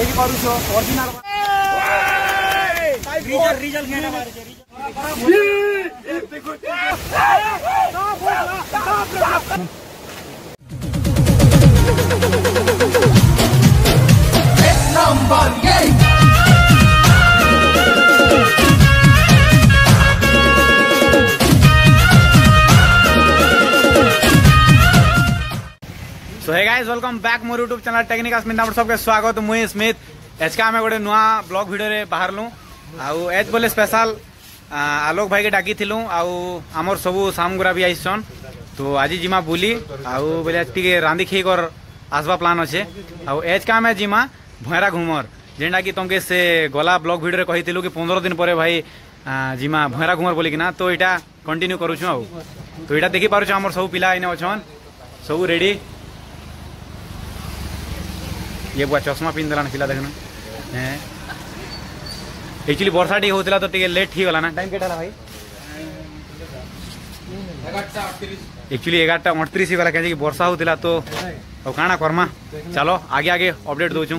ଦେଖିପାରୁଛ original ରିଜଲ ରିଜଲ ଗେଣ୍ଡା ମାରିଛେ ରିଜଲ number eight. So hey guys welcome back मोर यूट्यूब चैनल टेक्निक स्मिथ आप सबके स्वागत मुई स्मिथ एचका आम गोटे नुआ ब्लॉग भिडियो रे बाहरलु आउ एज बोले स्पेशल आलोक भाई के डाकी थिलु आउ हमर सबु सामगुरा भी आइछन तो आज जिमा बुली आउ बोले टिके रांदी खई कर आसबा प्लान अच्छे। आउ एज का में जिमा भैरा घुमर। जेनटा कि तुमके से गला ब्लॉग भिडियो रे कहिथिलु कि 15 दिन परे भाई आ, जिमा भैरा घुमर बोली कि ना तो एटा कंटिन्यू करूछु आउ तो एटा देखि पारुछु हमर सब पिला इने अछन सब रेडी ये बुआ चश्मा देलान पिला देखना। एक्चुअली वर्षा टी होतिला तो टिके लेट ही गला ना। टाइम केटा भाई? एक्चुअली एगारटा अड़तीस गला कहीं वर्षा होतिला तो काଣା करमा। चलो आगे आगे अपडेट दौचु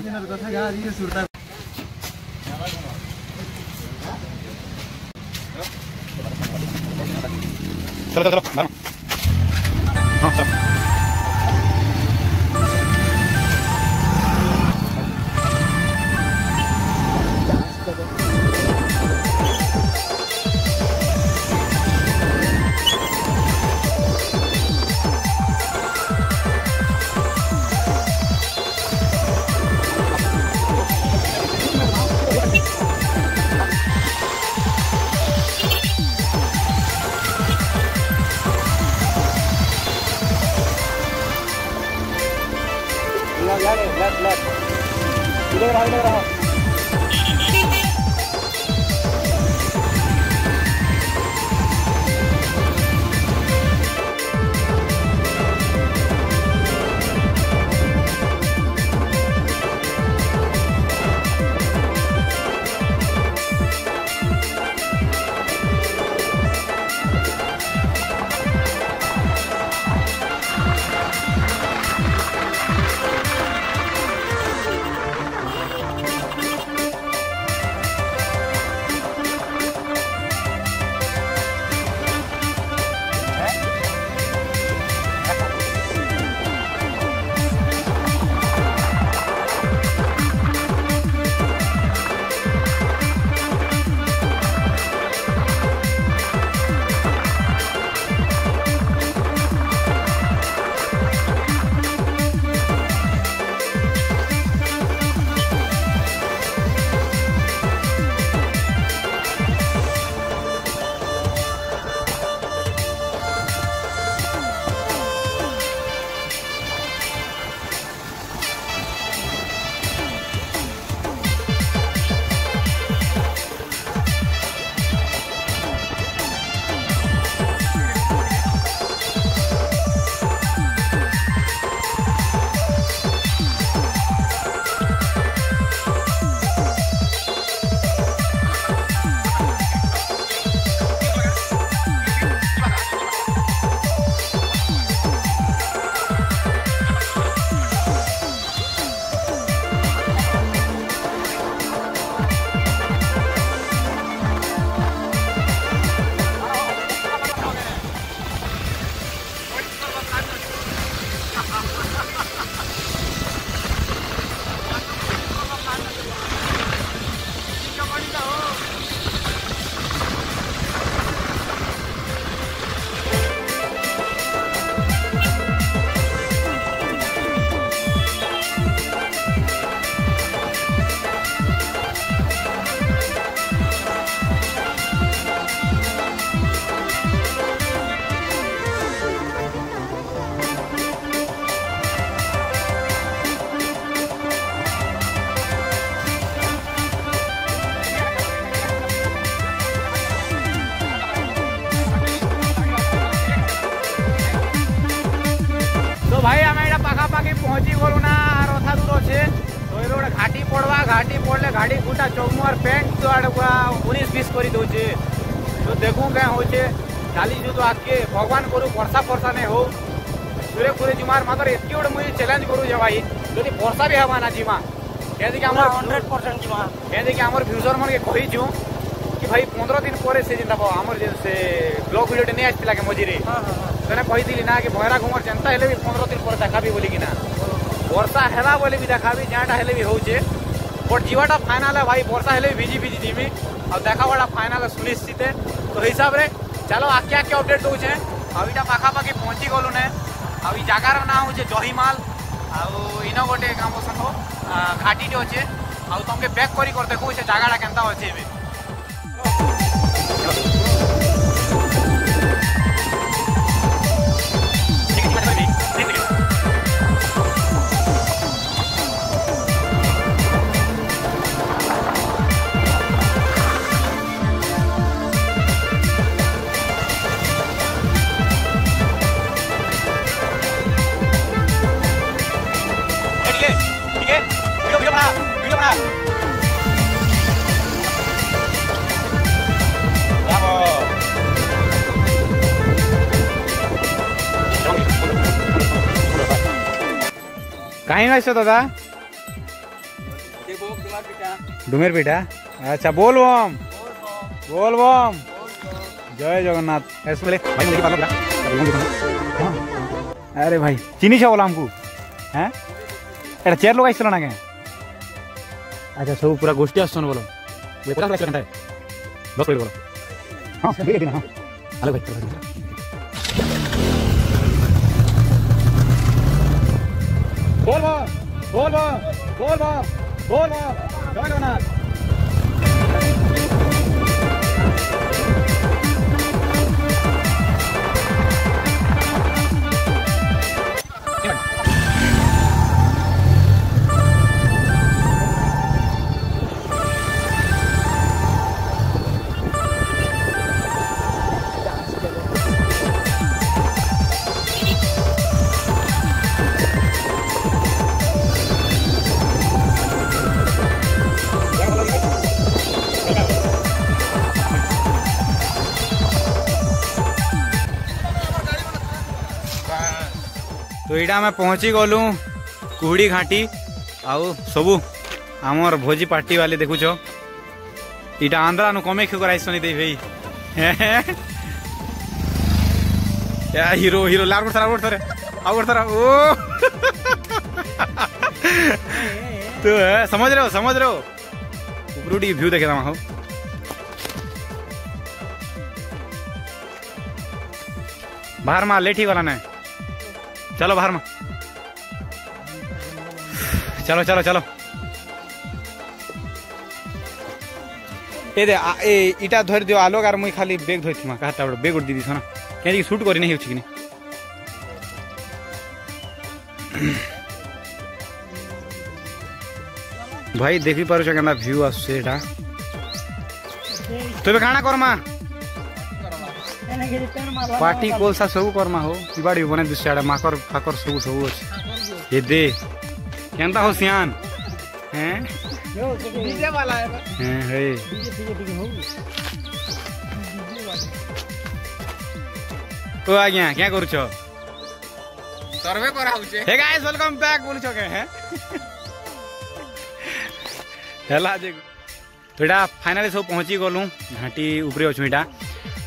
चलो चलो हाँ चलो। हाँ इधर তো ફોરસાને હો સૂર્યપુરી જીમાર માત્ર એટલી ગોટે મુઈ ચેલેન્જ કરું જે ભાઈ যদি ફોરસા બી હવા ના જીમા કેદિકે ଆମର 100% જીમା કેદિકે ଆମର ફ୍ୟୁଚର મને કહી જો કે ભાଇ 15 ଦିନ ପରେ ସେ ଯେନ୍ତା ଆମର ଯେ ସେ ବ୍ଲଗ ଭିଡ଼ିଓଟେ ନେଇ ଆସିଥିଲା କି ମଝିରେ ସେନେ କହିଥିଲି ନା କି ଭୈରା ଘୁମର ଯେନ୍ତା ହେଲେ ବି 15 ଦିନ ପରେ ଦେଖାବି ବୋଲିକି ନା ବର୍ଷା ହେଲା ବୋଲି ବି ଦେଖାବି ଯାହାଟା ହେଲେ ବି ହଉଛେ ବଟ୍ ଯିବାଟା ଫାଇନାଲ୍ ଭାଇ ବର୍ଷା ହେଲେ ବି ଭିଜି ଭିଜି ଯିବି ଆଉ ଦେଖାବାଟା ଫାଇନାଲ୍ ସୁନିଶ୍ଚିତ ତ ହିସାବରେ ଚାଲ ଆଗ୍କେ ଆଗ୍କେ ଅପଡେଟ୍ ଦଉଛେ ଆଉ ଏଇଟା ପାଖାପାଖି ପହଞ୍ଚି ଗଲୁ ନେ ଆଉ ଇ ଜାଗାର ନାଁ ହଉଛେ ଜହିମାଲ ଆଉ ଇନ ଗୋଟେ କାମ ସଙ୍ଗ ଘାଟିଟେ ଅଛେ ଆଉ ତମକେ ବ୍ୟାକ୍ କରି କରି ଦେଖୁ ସେ ଜାଗାଟା କେନ୍ତା ଅଛେ ଏବେ बनाई दादा। डुमर पिठा? अच्छा बोल बोलबम बोल बोल जय जगन्नाथ। ऐसे हाँ। अरे भाई चीनी छो बोला हमको। हाँ? चेयर लोग आ गए अच्छा सब पूरा गोष्ठी आस बोलो। बस बोल। हाँ हाँ। हेलो भाई Volvo, Volvo, Volvo, Diagonal. यहाँ में पहुँची गलु, कुहड़ी घाटी, आउ सबू आमर भोजी पार्टी वाले देखु इटा आंध्रा नु कमे क्षेत्र हीरो हीरो लार बोर्ड बोर्ड सारे आउ बोर्ड सारा ओ! तो है, समझ रहे हो, समझ रहे हो। ऊपरूडी व्यू देख रहा हूँ बाहर मार लेट वाला ना। चलो बाहर में चलो चलो चलो ए दे ए इटा धर दियो आलोक आर मुई खाली बैग धोई थी कहता बड़ बैग उड़ दी दिसो ना क्या जी शूट करी नहीं होची कि नहीं भाई देखी पारो छ केना व्यू आसे एटा तबे खाना करमा पार्टी कोलसा सब करमा हो किड़ी बने दिशा माकर फाकर सब सब अच्छे। ये दे केनता हो सियान? हैं? डीजे वाला है हैं। हे तो आ गया क्या करछो सर्वे कराउ छे हे गाइस वेलकम बैक बोलछो के हैं? हेला जे। तोड़ा फाइनली सब पहुँची गलूँ घाटी उपरे अच्छा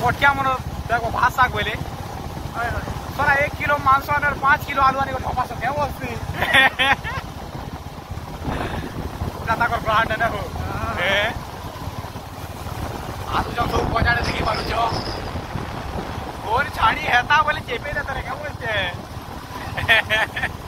मोट्या म्हणून भासाक वयले सोरा एक किलो माणसो आणि पाच किलो आलू आणि ठोपा सध्या वस्ती ताकर ब्रांड ना हो। आलू जाऊ तो कोणाडे सगळी मारू जो। और छाणी हेता बोले चेपे देता रे क्या बोलते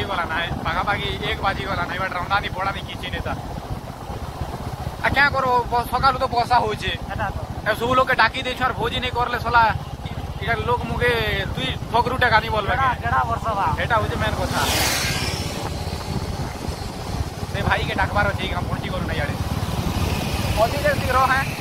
एक वाला ना पाखापाखी एक बाजी वाला ना इवा रौंडानी बोडानी खींची नेता आ क्या करो सकाल तो बसा हो सब लोग डाकी दे और भोजी नहीं करले सला इधर लोग मुके दुई ठोक रुटे गानी बोल एटा हो मेन कथा से भाई के डाकबार ठीक पहुँची करू नहीं आड़े अधिक रह है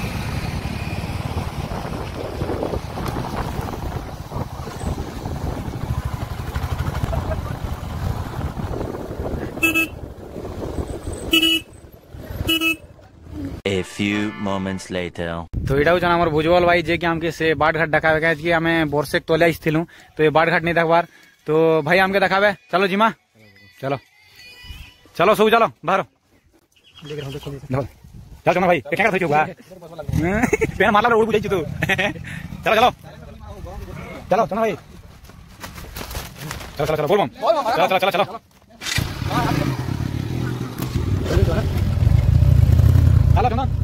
few moments later. তো এটা হচ্ছে আমার বুঝবল ভাই যে কি আমাকে সে বাটঘাট দেখাবে কাজ কি আমি বর্ষে তলে আসছিলু তো এই বাটঘাট নেই দেখবার তো ভাই আমাকে দেখাবে চলো জিমা চলো চলো সবু চলো বাহার চল চলো ভাই কেটে হয়েছে গা পেন মারলা ওড় বুঝাইছি তো চলো চলো চলো চলো ভাই চলো চলো চলো বলবম চলো চলো চলো চলো চলো চলো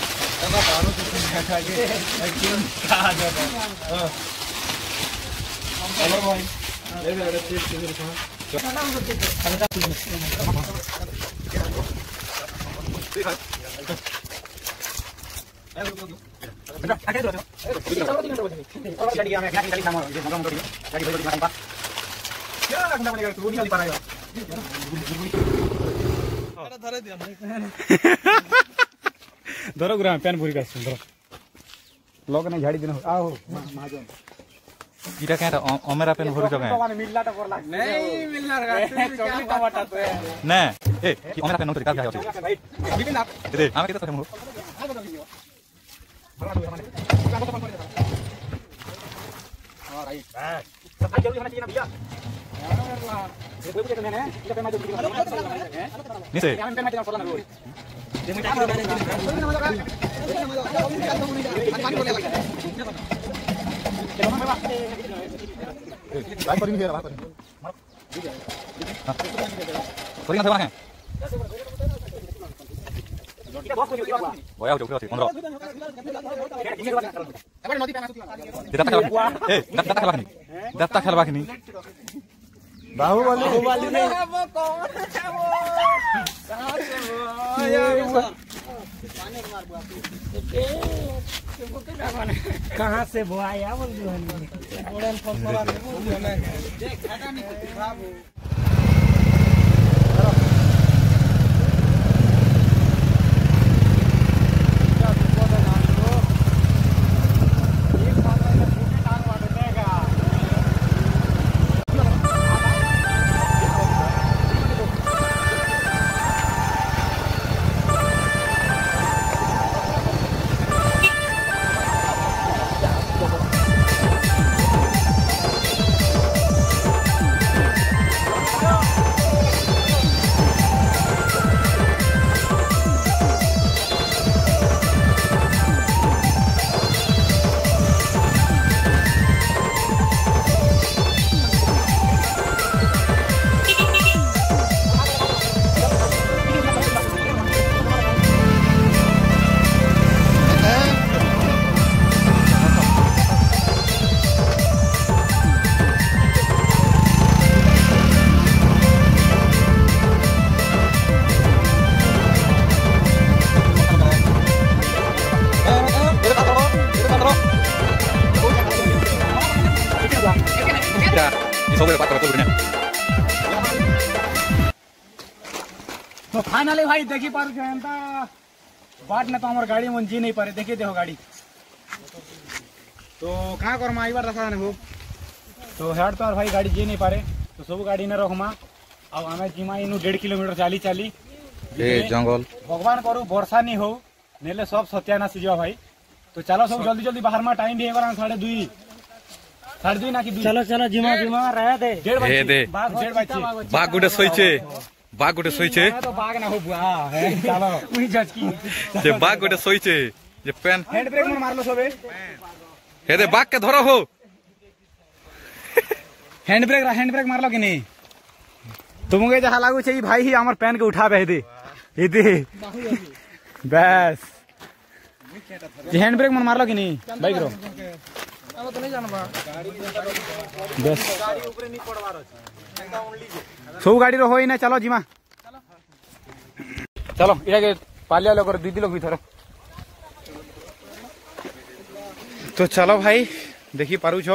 내가 바로 듣는 생각하게 기운 네. 다 하잖아. 어. 알아봐. 내가 네, 네, 알았지. 그대로 가. 당장 좀 ধরো গুরা প্যান ভরি গাছ ধরো লগ না ঝাড়ি দিন আও মাজন এটা কেন অমেরা প্যান ভরি জগা মানে মিল্লাটা কর লাগ নাই মিল্লার গাছ চকলি টমাটা তো না এ কি অমেরা প্যান নতে কাজ আছে দিবি না দে আমি কেটে থাকি মুখ নিচে ज़रूरी होना चाहिए ना भैया ये कोई मुझे मैंने बाहुबली। बाहुबली नहीं। वो कौन है वो? कहाँ से वो? कहाँ से वो आया बोल दुल्हन भाई देखी पार बाट ना तो हमार गाड़ी मन जी नहीं पारे देखे देखो गाड़ी। तो कहाँ कर माँ बार रखा हो? तो हेड तो भाई गाड़ी जी नहीं पारे तो सब गाड़ी ना रखमा आउ आम जीमा इन डेढ़ किलोमीटर चली चली। जंगल। भगवान करू बर्षा नहीं हो नेले सब सत्यानाश जीवा भाई। तो चलो सब जल्दी जल्दी बाहर में टाइम भी है साढ़े दुई। साढ़े दुई ना कि चलो चलो जीमा जीमा रहा दे। डेढ़ बजे बाघ गुटे सोचे বাঘ গোটে শোইছে যে বাঘ গোটে শোইছে যে প্যান হ্যান্ড ব্রেক মারলো সবে হে রে বাঘকে ধরো হো হ্যান্ড ব্রেক হ্যান্ড ব্রেক মারলো কিনি তোমাকে যাহা লাগুছে এই ভাই হি আমার প্যানকে উঠাবে হেদে হেদে ব্যাস যে হ্যান্ড ব্রেক মন মারলো কিনি বাইক রো बस गाड़ी ऊपर नहीं पड़वा रहा है एकदम ओनली সব গাড়ি রয়ে না চলো জিমা। চলো এটাকে পালিয়া লোক দুই দিল ভিতরে। তো চলো ভাই দেখি পারুছ?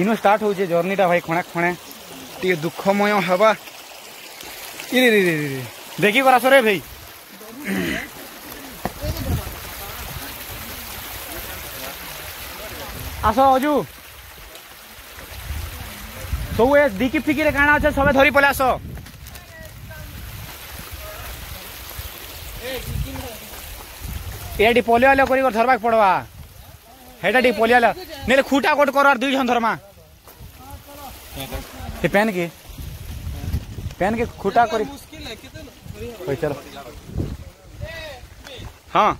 ইনু স্টার্ট হচ্ছে জর্নিটা ভাই খোঁড়া খোঁড়ে টিকে দুঃখময় হবা দেখি করা সরে ভাই আস অজু तो वो दिकी फिकी कण अच्छे सब धरी पल आस। एटी पलिया कर धरवाक पड़वा। हेटा टी पलिया नहीं खुटा कट कर दुई जन धरमा। पेन के? पेन के खुटा कर। हाँ।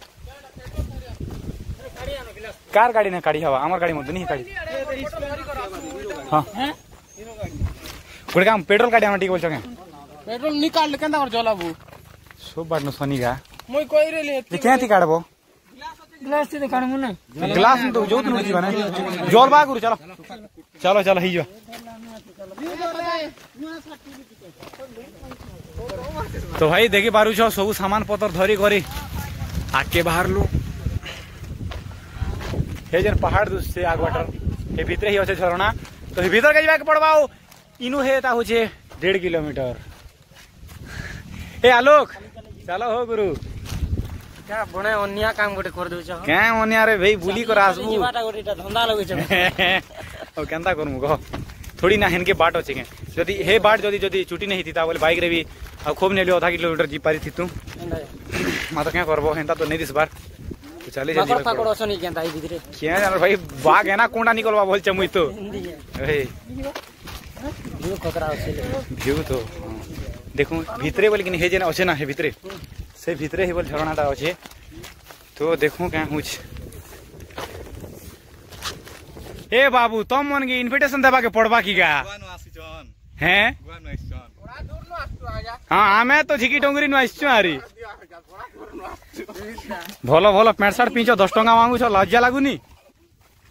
कार गाड़ी ने काढ़ी हवा, आमर गाड़ी मत तो नहीं काढ़ी। हाँ। गुड़ काम पेट्रोल काटे हम ठीक बोल ఇప్పుడు పెట్రోల్ కాడేమన్నా టీకి పోల్చాం పెట్రోల్ నీ కాళ్ళు కింద జోలాబు సూపర్ నువ్వు సోనీగా ముయ్ కోయిరే లేదు కేంతి కాడబో ग्लास से दिखाने मुन्ने। ग्लास में तो जो तुम जी बने ज़ोर बाग गुरु चलो। चलो चलो ही जो तो भाई देखी पारू छो सब सामान पतर धरी करी। आके बाहर लू। हे जन पहाड़ दूसरे आग वाटर। हे भीतर ही अच्छे झरना। तो हे भीतर के जाके पड़वाओ। ઇનું હે તાહુ છે દેઢ કિલોમીટર એ આલોક ચાલો હો ગુરુ ક્યાં ભણે અન્યા કામ ગોટે કરી દઉં છું ક્યાં અન્યા રે ભાઈ ભૂલી કર આસબુ જીવાટા ગોટે ધંધા લગી છે ઓ કેંતા કરમુ કહો થોડી ના હેનકે બાટ ଅଛି કે ଯଦି ହେ ବାଟ ଯଦି ଯଦି ଚୁଟି ନେଇ ହେଇଥିତା ବୋଲେ ବାଇକ୍ରେ ବି ଆଉ ଖୁବ୍ ନେଲି ଅଧା କିଲୋମିଟର ଯାଇପାରିଥିତୁ ମାତ କେଁ କରବ ହେନ୍ତା ତ ନେଇ ଦିଶବାର ଚାଲି ଚାଲି କେଁ ଜାଣ ଭାଇ ବାଘ ହେନା କୋଣ୍ଡା ନିକଲବା ବୋଲଛେ ମୁଇଁ ତ ভিউ তো হ্যাঁ। দেখুন ভিতরে বলে কিনি হে যে আছে না হে ভিতরে সে ভিতরে হি বলে ঝরনাটা আছে তো দেখুন কেন হুছ এ বাবু তম মন কে ইনভিটেশন দেবাকে পড়বা কি গা হ্যাঁ হ্যাঁ আমি তো ঝিকি টঙ্গুরি নু আসছু আরি ভাল ভাল প্যান্ট শার্ট পিঞ্চ দশ টঙ্কা মাগুছ লজ্জা লাগুনি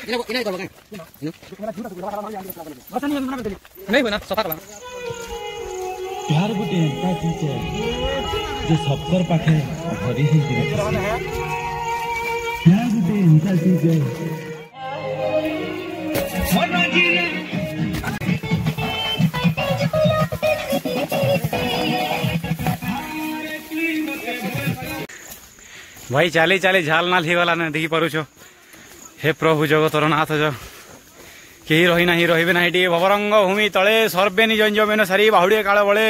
ভাই রে গণিত করবা বিচার করুছু কি গা চালো চালো ভাই রে গু মারি দেলু যে কেনতা লাগুছে রে হে প্রভু জগতর নাথ কেহি রহি না রহবে না এটি ভবরঙ্গ ভূমি তলে সর্বে নিজ মেন সারি বাহুড়িয়ে কাল বলে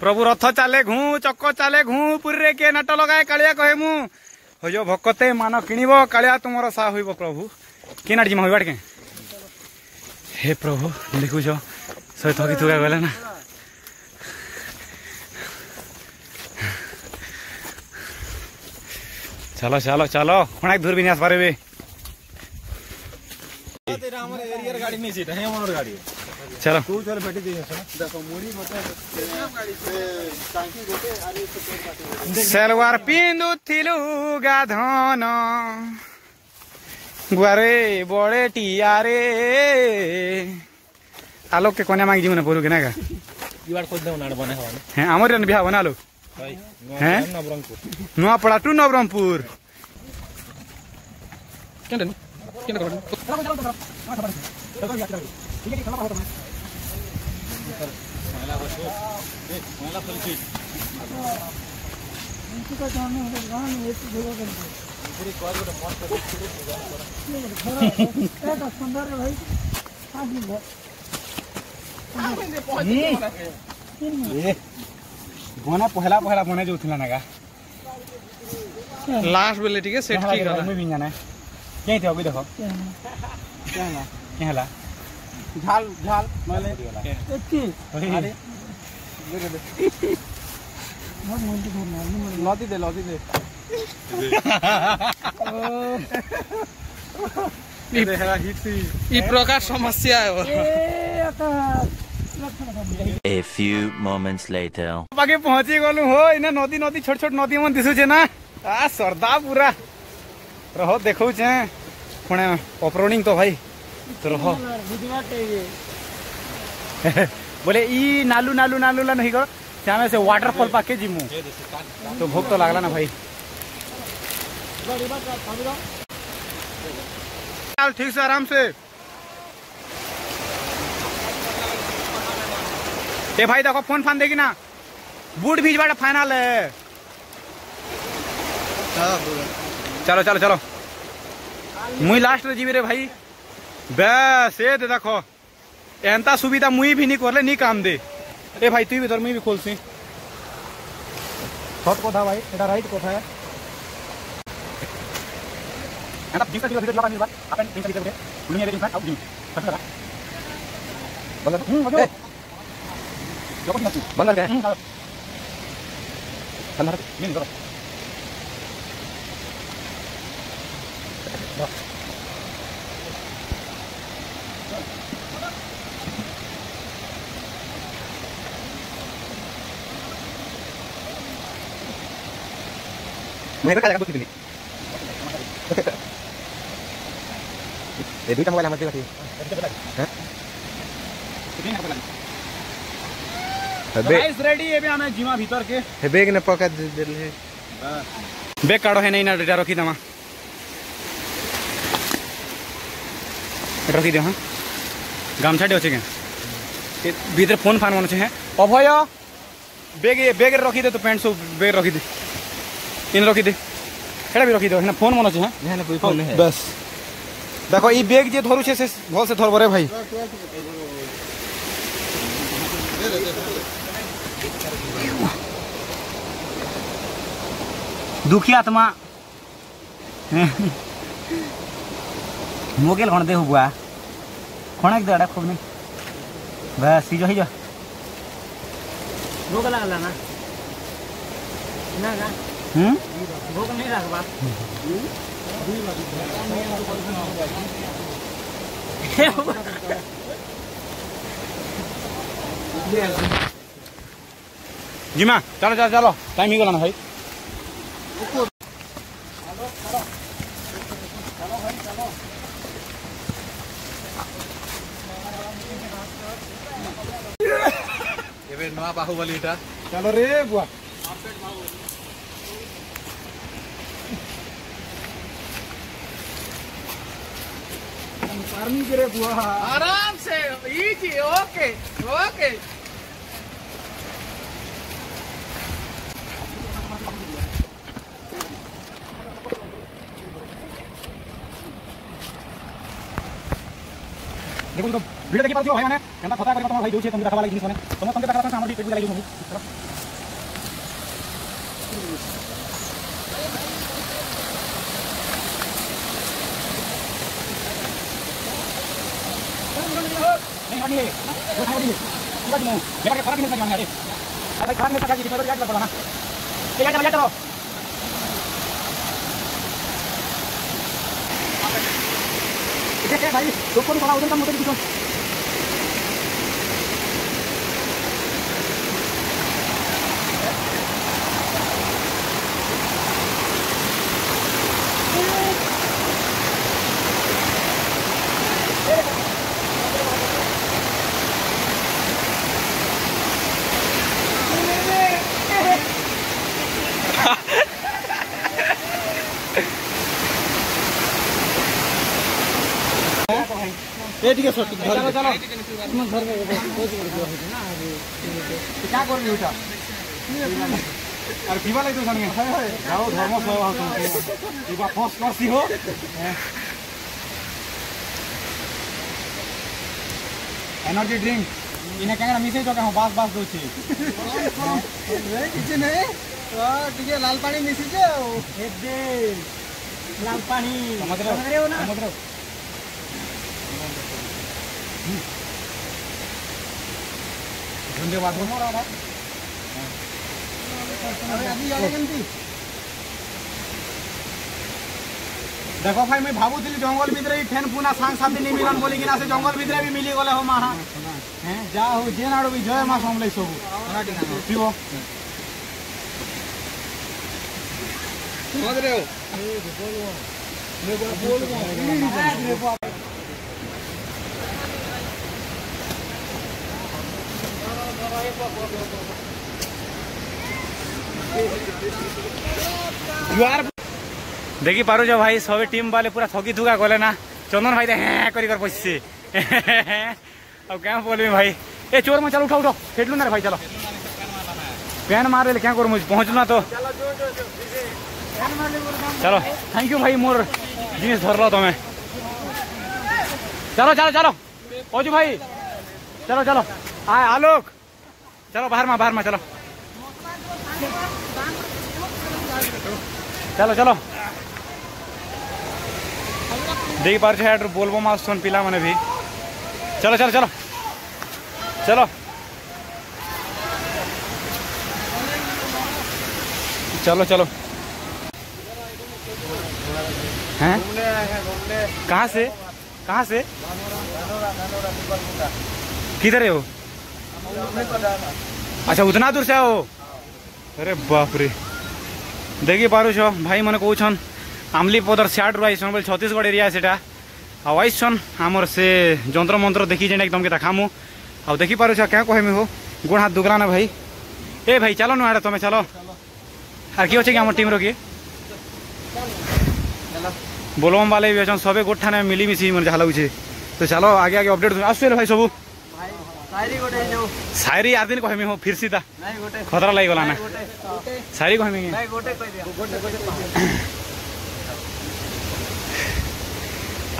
প্রভু রথ চালে ঘু চক চালে ঘু পুরীরে কে নাট লগায় কালিয়া কহে মু হইজ ভকতে মান কিণব কালিয়া তোমার সা হইব প্রভু কে নাট জিমা হইবাটকে হে প্রভু দেখুছ সে থকি থুকা গলে না চালো চালো চালো অনেক দূর বিনিয়াস পারবে सलवार गाधन गुआरे बड़े टियारे। आलोक के कोने मांगी जीवन बोलू के ना का इवार खोद देऊ नाड़ बने हवन हैं हमर रन बिहा बना लो। हैं? नवरंगपुर। नोआ पड़ा टू नवरंगपुर। केन किन करो चलो चलो चलो हाँ खबर चलो ठीक है इनकी का जाने हो। कर पूरी कॉल को कर सुंदर है भाई हाँ जी बना पहला पहला बना जो उठला लास्ट बेले ठीक है। सेट ठीक है मैं भी जाना है। यहीं थे अभी देखो? क्या हला? क्या हला झाल झाल माने एकी अरे। मेरे दे मत मुंडी धर ना लौटी दे लौटी दे ये प्रकार समस्या है A few moments later. आगे पहुँची गलू हो इना नदी नदी छोट छोट नदी मन दिसु छे ना। आ सरदा पूरा। रह देखौचे पुणे ऑपरोडिंग तो भाई। तो रह। बोले ई नालू नालू नालू ला नहीं गो त्यामे से वाटरफॉल पाके जिमु। तो भूख तो लगला ना भाई। चल ठीक से आराम से। ए भाई देखो फ़ोन फान देगी ना। बूट भिजवाड़ा फाइनल है। चलो चलो चलो। मुई लास्ट रे जीवी रे भाई। बस ए दे देखो। एंता सुविधा मुई भी नहीं कर ले नहीं काम दे। ए भाई तू भी इधर मुई भी खोल सी थर्ड कोठा भाई एटा राइट कोठा है। एंता जिस तरीके से लगा नहीं बात। अपन इन तरीके से लुनिया ये इंसान आउट जिंस सबसे लगा बंदर हम्म बजो जो कुछ नहीं बंदर क्या है। बंदर नहीं करो করো मैं का जगह दिली ए दुईटा मोबाइल हमर गाइस रेडी एबे हमें जिमा भीतर के। हेबे ने पका दे देले बेग काढो है नहीं ना डेटा रखी दमा रखी दे हाँ? गामछा डे अच्छे के भीतर फ़ोन फान मन है? अभय बेग बेग रखी दे तो पैंट सब बेग रखी दे। इन रखी दे। एटा भी रखी दे फ़ोन मन है? ना ना कोई फ़ोन है। बस। देखो ई बेग जे धरू छे से भल से धरबो रे भाई। दुखी आत्मा। मोगेल कौन दे हुआ? कौन एक दाड़ा खूब नहीं। बस ही जो ही जो भूख लागला ना? ना का? हम्म? भूख नहीं लागबा जिमा चलो चलो चलो। टाइम ही गला ना भाई एबे नवा बाहुबली चलो रे बुआ। आराम से इजी ओके ओके देखो तो वीडियो देखि पाछियो भाई माने केनता खता करे तमर भाई जोछे तुम देखा वाला जिनिस माने तुम तुम देखा हमरा पेट लागि जोमि नहीं हटनी है। वो खाओ दी पूरा दिन मेरा के फरक नहीं समझ में आ रही अरे, खान में जी तो याद कर बोला ना ये भाई ए ठीक है सर चलो चलो क्या এদিকে সঠিক ধরবে। ধরবে না করবি ওটা আর কিবা লাগতো জানি হয় হয় যাও ধর্ম সেবা হতো কিবা ফস করছি হো এনার্জি ড্রিঙ্ক ইনে কেন মিশাই তো বাস বাস দৌছি কিছু নেই। টিকে লাল পানি মিশিছে লাল পানি। সমুদ্র সমুদ্র ধন্যবাদ দেখো ভাই মুই ভাবুଥିଲି জঙ্গল ভিতরে ঠেন পুনা সাং সাথে নি মিলন বলি কিনা সে জঙ্গল ভিতরে বি মিলি গলে হো মা হ্যাঁ যা হো যে নাড়ু বি জয় মা সমলাই সবু ঠিক তোমাদের ও বলব বলব देखी पारुछ भाई सब टीम वाले पूरा थकी थुका गले ना। चंदन भाई हे करी कर बसছে अब क्या बोलबी भाई? ए, चोर में चलो उठा, उठो। फेटलू ना भाई, चलो। पैन मार रहे क्या करूँ मुझे? पहुंचू ना तो। चलो थैंक यू भाई, मोर जिनिस धरल तुम्हें चलो चलो चलो। पहुंचू भाई। चलो चलो। आलोक। चलो बाहर में बाहर में, चलो। चलो चलो। देख पार यार बोलबो मासन पिला मैंने भी। चलो चलो चलो। चलो। चलो चलो। हैं? कहाँ से? कहाँ से? किधर है वो? अच्छा उतना दूर से हो अरे बाप रे। देखिए पारुछ भाई मैंने कौन आमली पदर सियाड रू आइसन बोले छत्तीसगढ़ एरिया से आउ आइसन आमर से जंत्र मंत्र देखी जेने एकदम के देखामु। आउ देखी पारुछ क्या कहमी हो? गोड़ हाथ दुगला ना भाई। ए भाई, चलो ना तुम्हें चलो। आर किए कि आम टीम रो किए बोलबम वाले भी अच्छे सब गोटे मिली मिसी मोर जहाँ लगे तो चलो, आगे आगे अपडेट आस भाई, सबू। सायरी आदिन को हमें हो फिर सीधा। खतरा लग गला ना सायरी को हमें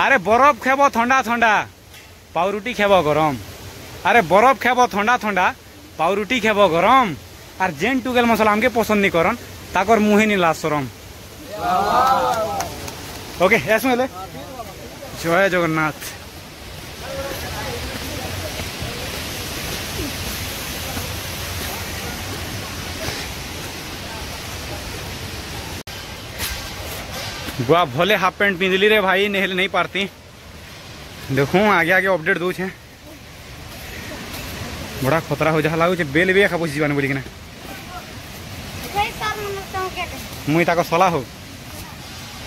अरे बरफ खेब ठंडा ठंडा पावरुटी खेब गरम। अरे बरफ खेब ठंडा ठंडा पावरुटी खेब गरम। আর জেন টুগেল মশলা আমাকে পছন্দ করন তাকর মুহে নিলা শরম ওকে এসে জয় জগন্নাথ वाह, भले हाफ़ पैंट पिंजली रे भाई नहल नहीं पारती। देखो, आगे आगे अपडेट दूच है बड़ा खतरा हो जाला हो बेल भी खा बुझी जाने बोलिकना मुई ताको सलाह हो।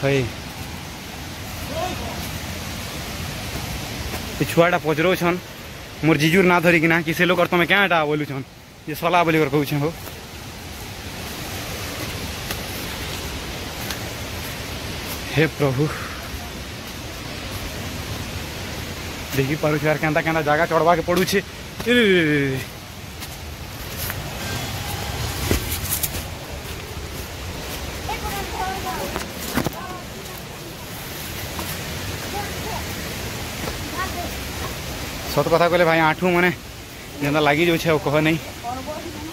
हई। छुआटा पचरौन मोर जीजूर ना धरिकिना कि से लोग तुम्हें क्या बोलुन ये सलाह बोल कर कहूँ हो। हे प्रभु। देखिपु यार के जगह चढ़वा के पड़ू सत कथा कहले भाई आठू मैंने। जेनता लग जाऊे कह नहीं।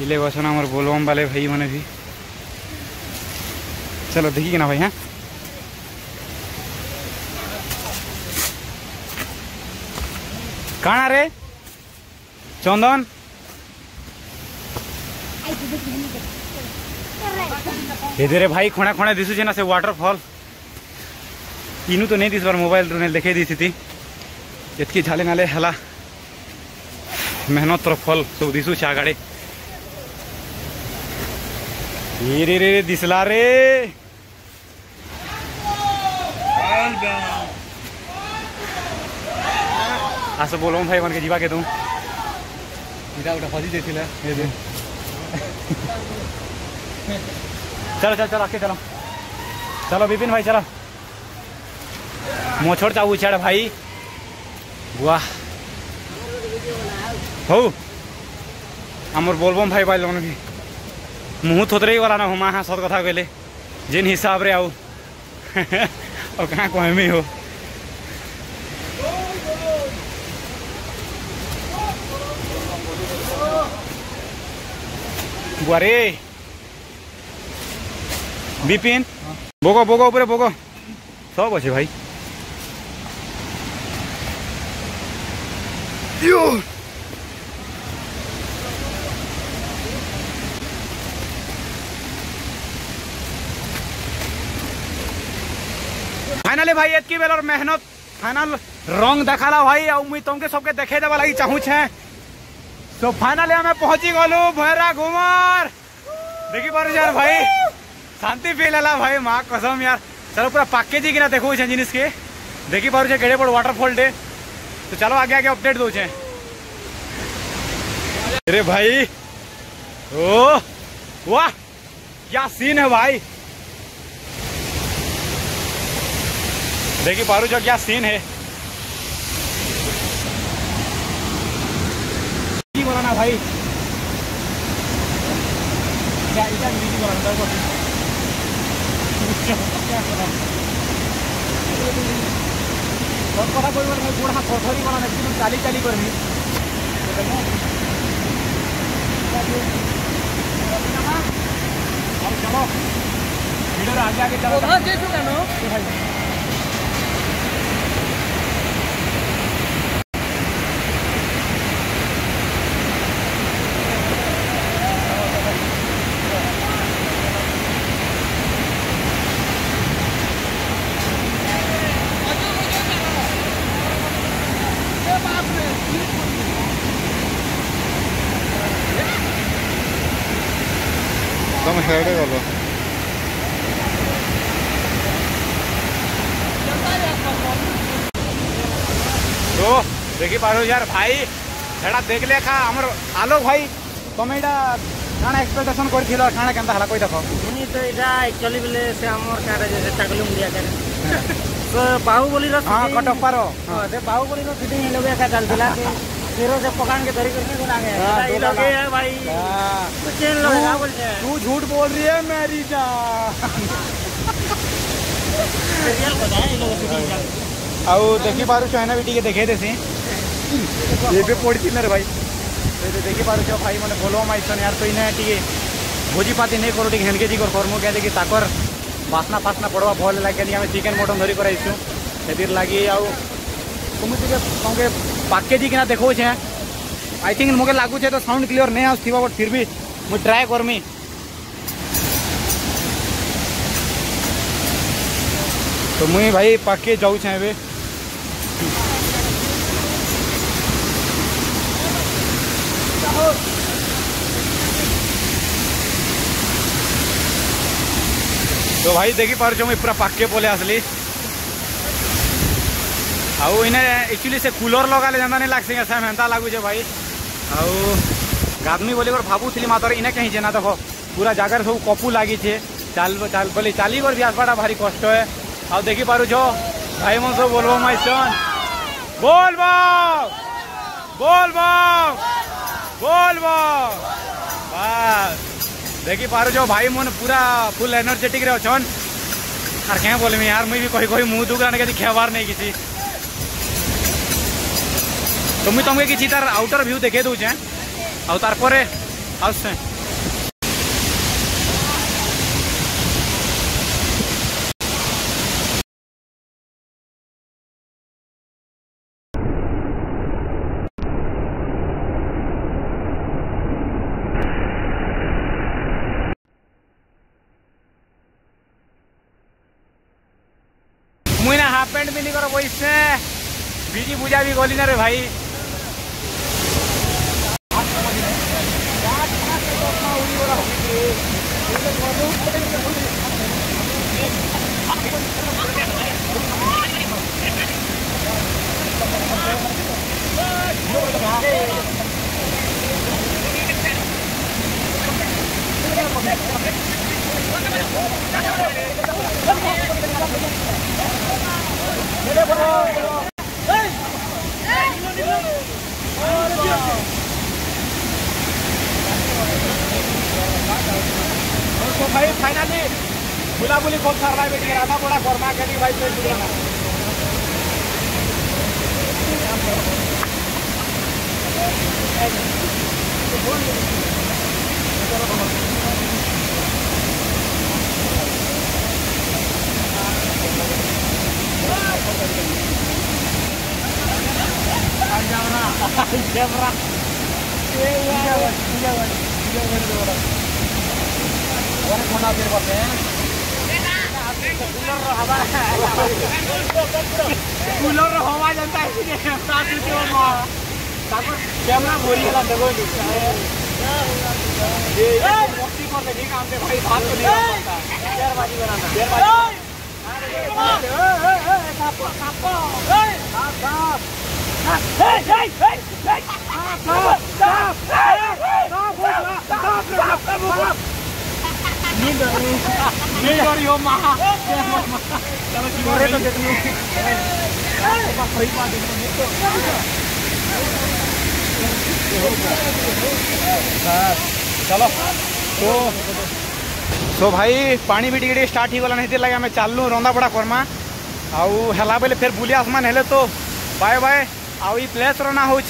इले गसन वाले भाई मैंने भी। चलो देखिए ना भाई हाँ? काना रे। चंदन। इधर भाई खणे खोणे दिशुचे ना से वाटरफॉल इनु तो नहीं दिस पर मोबाइल रे देखे दी थी इतकी झाले नाले हला। मेहनत र फल सब दिसु छे आगाड़े। रे रे दिसला रे। हाँ, आसो बोलो भाई मन के जीवा के तुम इटा उटा फजी देथिले ये दे। चलो चलो चलो, आके चलो। चलो विपिन भाई, चलो। मोछोड़ चाऊ उछाड़ भाई। वाह। हो। आमर बोलबम भाई भाई लोगन भी मुहूर्त होतरे वाला ना हुमा हाँ सत कथा कहले जिन हिसाब रे आऊ। और कहाँ कहमी हो। गुवारे बिपिन, बोगो बोगो ऊपर बोगो। सब अच्छे भाई। फाइनली भाई, एतकी बेलर मेहनत। फाइनल रंग देखा भाई और मुई तुमके सबके देखे देवा लगी चाहू छे। तो फाइनली हमें पहुँची गलु, भैरा घुमर। देखी पारु यार भाई? शांति फील है भाई, माँ कसम यार। चलो पूरा पाके जी किना देखो छे जिनिस के। देखी पारु केड़े बड़ वाटरफॉल डे। तो चलो आगे आगे अपडेट दो अरे भाई, ओ, वाह, क्या सीन है भाई। देखी पारू जो क्या सीन है। কি বলো না ভাই? এটা ইংরেজি বলো না কথা কৰিব নালাগে পুৰা কঠৰি কৰা নাই কিন্তু চালি চালি কৰিবি আৰু চলক ভিডিঅ'ৰ আগে আগে চলক দেখি পারো যার ভাই সেটা দেখলে একা আমার আলো ভাই তুমি এটা কানা এক্সপেকটেশন করেছিল আর কানা কেমন হলা কই দেখো মুনি তো এটা একচুয়ালি বলে সে আমার কারে যে টাকলু মুড়িয়া কারে তো বাহুবলী র হ্যাঁ কটক পারো হ্যাঁ সে বাহুবলী র ফিটিং এই লগে একা চলছিলা যে फिरो से पकान के धरी करके गुना गए ये लोग है भाई कुछ इन लोग क्या बोल रहे हैं तू झूठ बोल रही है मेरी जान रियल बताए ये लोग और देखी पारू चाइना भी ठीक है देखे थे ये पोड़ी थी मेरे भाई। तो देखिए बार जो भाई मैंने बोलो, मैं यार तो इन्हें टी भोजी पाती नहीं करो टी हेनके जी कर कर्म क्या देखिए, ताकर, बासना, फासना, पड़वा, भल लगे आम चिकेन मटन धरी कर लगी आमुति तुम टे संगे पाके जीकना देखे आई थिंक मुझे लगुचे तो साउंड क्लीयर नहीं आसो बट फिर भी मुझे ट्राए करमी तो मुई भाई पाके जाऊे তো ଭାଇ ଦେଖିପାରୁଛ ମୁଇଁ ପୁରା ପାଖକେ ପଲେଇ ଆସିଲି ଆଉ ଇନେ ଏକ୍ଚୁଆଲି ସେ କୁଲର୍ ଲଗାଲେ ଯେନ୍ତା ନାଇଁ ଲାଗ୍ସି କେଁ ସେମ୍ ହେନ୍ତା ଲାଗୁଛେ ଭାଇ ଆଉ ଗାଧ୍ମି ବୋଲିକରି ଭାବୁଥିଲି ମାତ୍ର ଇନେ କାହିଁ ଯେନା ଦେଖ ପୁରା ଜାଗାରେ ସବୁ କପୁ ଲାଗିଛେ ବୋଲି ଚାଲିକରି ବି ଆସ୍ବାଟା ଭାରି କଷ୍ଟ ଏ ଆଉ ଦେଖିପାରୁଛ ଭାଇ ମନ ସବୁ ବୋଲବ ମାଇସନ୍ ବୋଲବ ବୋଲବ ବୋଲବ দেখি পারুছ ভাই মন পুরা ফুল এনর্জেটিক রে অছন আর কেন বলমি यार মুই বি কহি কহি মুহ দুগান কেদি খেবার নাই কিছু তো মুই তোমাকে কিছু তার আউটর ভিউ দেখে দউছে ଆଉ তারপরে আসছে बीजी पूजा भी गोली ना रे भाई तो भाई फाइनली बुला बुली खूब सर भाई बैठ राधा बोला गोरमा के लिए भाई बैठ जाना Algebra. Algebra. Algebra. Algebra. Algebra. होना फिर बोलते हैं कूलर हवा जनता कैमरा भोरी है देखो ये मस्ती कर लेगी काम पे भाई हाथ को नहीं आता शेयरबाजी बनाना शेयरबाजी चलो तो भाई पा तो भाई पानी भी टिके स्टार्ट हो गला नहीं लगे आम चलू, रंदा बड़ा करमा। आला बेले फिर बुले आसमान हेले तो बाय बाय। आई प्लेस रहा हूँ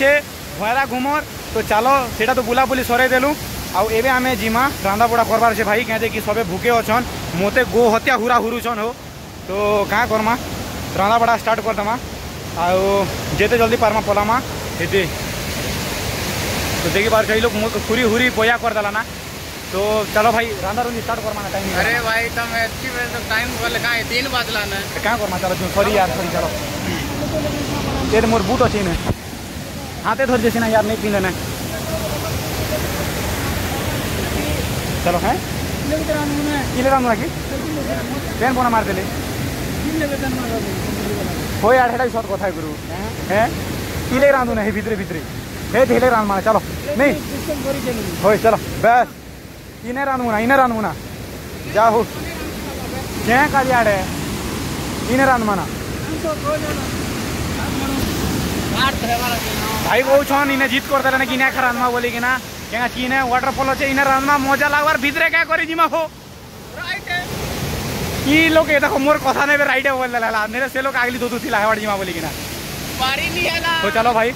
भैरा घुमर। तो चलो सीटा तो बुलाबूली बुली आउ एबे आमे जिमा रंधापड़ा करबार छे भाई कहे कि सबे भूखे अछन मोते गो हत्या हुरा हुरुछन हो। तो कहाँ करमा? रंधापड़ा स्टार्ट कर दमा आउ जेते जल्दी पारमा पलामा हेते। तो देखी बार कई लोग खुरी हुरी बोया कर दला ना तो चलो भाई रांधा रुंधी स्टार्ट करमा ना टाइम अरे भाई तुम एतकी बेर तो टाइम बोले कहाँ है? तीन बजला ना क्या करमा? चलो जो सॉरी यार सॉरी चलो। ये तो मोर बूट अच्छी ने हाथे धर जैसे ना यार नहीं पीने ना। चलो हैं किले दाम ना पेन पोना मार दिले हो यार हेटा इस बात को था गुरु हैं किले राम दूना है भित्री भित्री है ढेले राम माना चलो नहीं हो चलो बस इने राम दूना इने राम दूना जा हो क्या काज यार है इने राम माना भाई बहुत छोड़ इने जीत कर दिला ना कि नया खराब माँ बोलेगी � क्या चीन है? वाटरफॉल अच्छे इन्हें राजना मज़ा लागवार भितरे क्या करी जिमा हो राइट है। ये लोग ये देखो मोर कथा ने राइट है बोल ला मेरे तो से लोग आगली दो दूसरी लाहेवाड़ जिमा बोली किना पारी नहीं है ना तो चलो भाई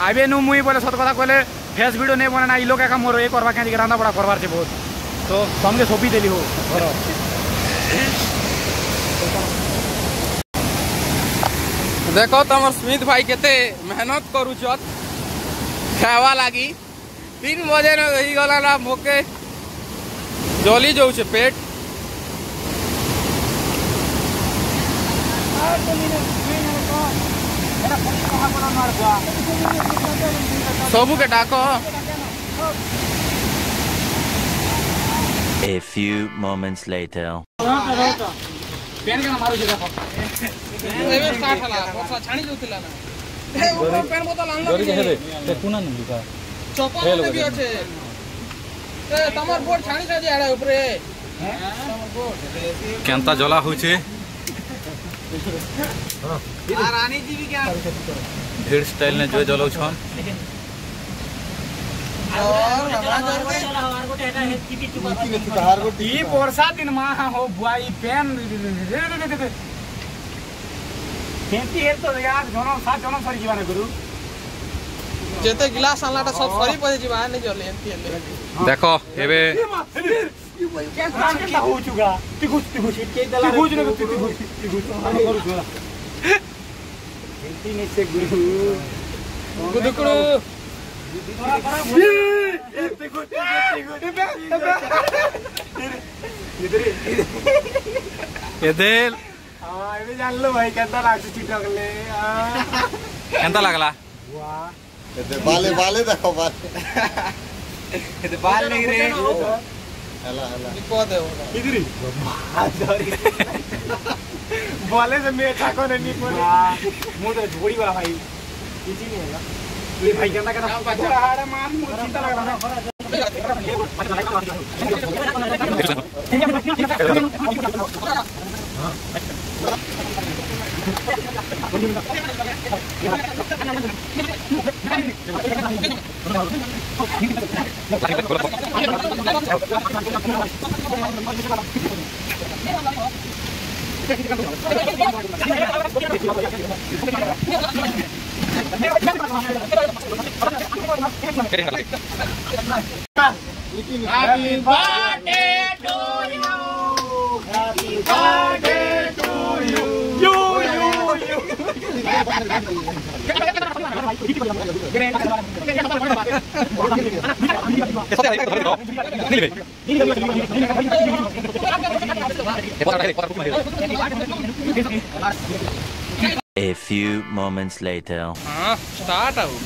आबे नु मुई बोले सत कथा कहले फेस वीडियो नहीं बनाना ये लोग क्या मोर ये करवा क्या रांदा बड़ा करवार छे बहुत। तो समझे सोपी देली हो घर देखो तुम स्मित भाई केते मेहनत करूचत खावा लगी। ତିନି ବଜେନ ହେଇଗଲା ନା ମୋକେ ଜଲି ଯାଉଛେ ପେଟ ସବୁକେ ଡାକ A few moments later. Pen के मारो जे देखो एबे स्टार्ट हला बस छाणी जोतिला ना पेन बोतल आंदा गरी के हेले ते कुना नहीं का ચોપાનો આવ્યો છે એ તમાર બોર્ડ છાણી છે આડા ઉપર કેન્તા જલા હોય છે આ રાણીજી બી ક્યાં ભેડ સ્ટાઈલ ને જોઈ જલાવ છો ઈ વર્ષા દિન માં હો બુઆઈ પેન ખેતી એ તો યાર જનો સાત જનો સરી જીવાને ગુરુ যেতে গিলাস আনলাটা সব সরি পড়ে যাবা নে জলে এমতি হলে দেখো এবে এদের জানলো ভাই কেন লাগছে চিটা করলে কেন লাগলা ಬಾಲೆ ಬಾಲೆ ತಗೋ ಬಾಲೆ ಇದು ಬಾಲ್ ನೀರೇ ಅಲ್ಲ ಅಲ್ಲ ಇದ್ರಿ ಬಾಲೆ से मेरे ठाकुर ने नहीं बोला मुँह तो झोड़ी वाला भाई इसी नहीं है ये भाई कहना कहना बच्चा हारा मार मुँह चिंता लग रहा है हाँ Happy birthday to you. Happy birthday to you. You, you, you. A few moments later. હા સ્ટાર્ટ આવું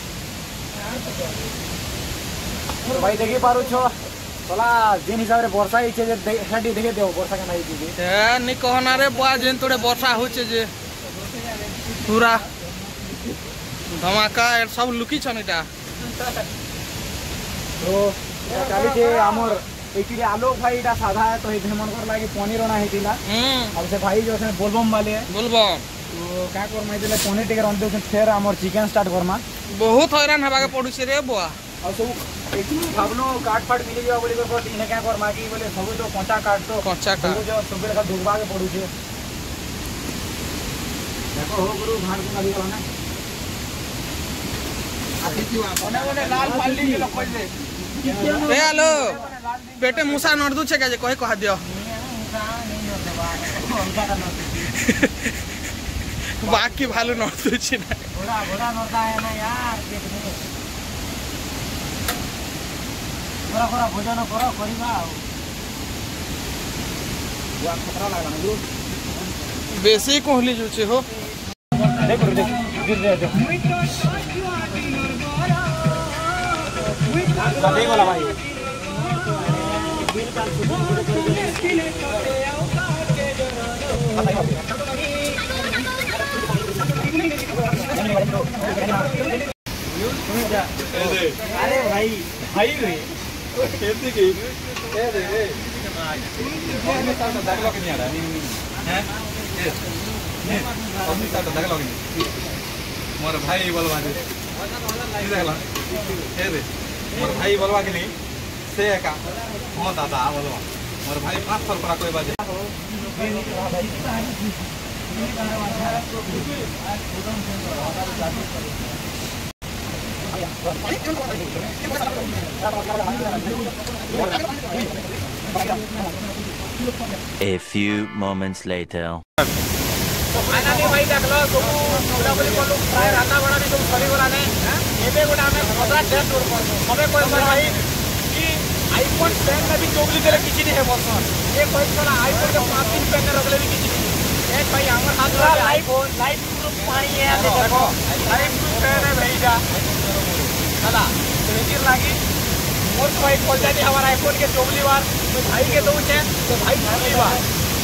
ભાઈ દેખી પારું છો তোলা দিন হিসাবে বর্ষা হয়েছে যে সেটি দেখে দেবো বর্ষা কেন হয়েছে হ্যাঁ নি কহনা রে বা যেন তোরে বর্ষা হচ্ছে যে। পুরা। धमाका सब लुकी छन एटा तो काली जे हमर एक्चुअली आलोक भाई एटा साधा है तो हे मनकर लागि पनीर ना हेतिला हम हम्म। से भाई जो से बोलबम वाले बोलबम। तो का कर माइ देले पनीर टिके रन देउ फेर हमर चिकन स्टार्ट करमा बहुत हैरान हबा के पडुसे रे बुआ। और सब एक्चुअली भावनो काट फाट मिले जावा तो बोले कर इने का करमा की बोले सब तो कच्चा काट तो कच्चा काट। जो सब का धुबा के पडुछे। देखो हो गुरु भाग के लगी ना। ए हेलो बेटे मुसा नर्दू छे के जे कह दियो बाकी भालू नर्दू छी ना घोड़ा घोड़ा नर्दा है ना यार घोड़ा घोड़ा भोजन करो करिबा आ खतरा लागन जो बेसी कोहली जो हो देख देख गिर जा मोर भाई बोलवा दे मोर भाई बोलवा के लिए से का हाँ दादा बोलवा। मोर भाई पाँच सौ रुपया कोई बजे। A few moments later. Finally भाई देखलो सब बुलाबुली कलु प्राय रान्ना बड़ा भी सब सरीगला ने एबे गोटे आमे पदरा टेस्ट कर हमें कोई भाई कि आईफोन पेन में भी चोगली देले किछि नहीं है बसन ये कोई सर आईफोन के पाँच दिन पेन रखले भी किछि नहीं भाई हमर हाथ में आईफोन लाइट प्रूफ पानी है देखो। लाइट प्रूफ पेन है भैया। दादा रेजिर लागी मोर भाई खोल जाती हमारा आईफोन के चोगली बार तो भाई के दो छे तो भाई चोगली बार।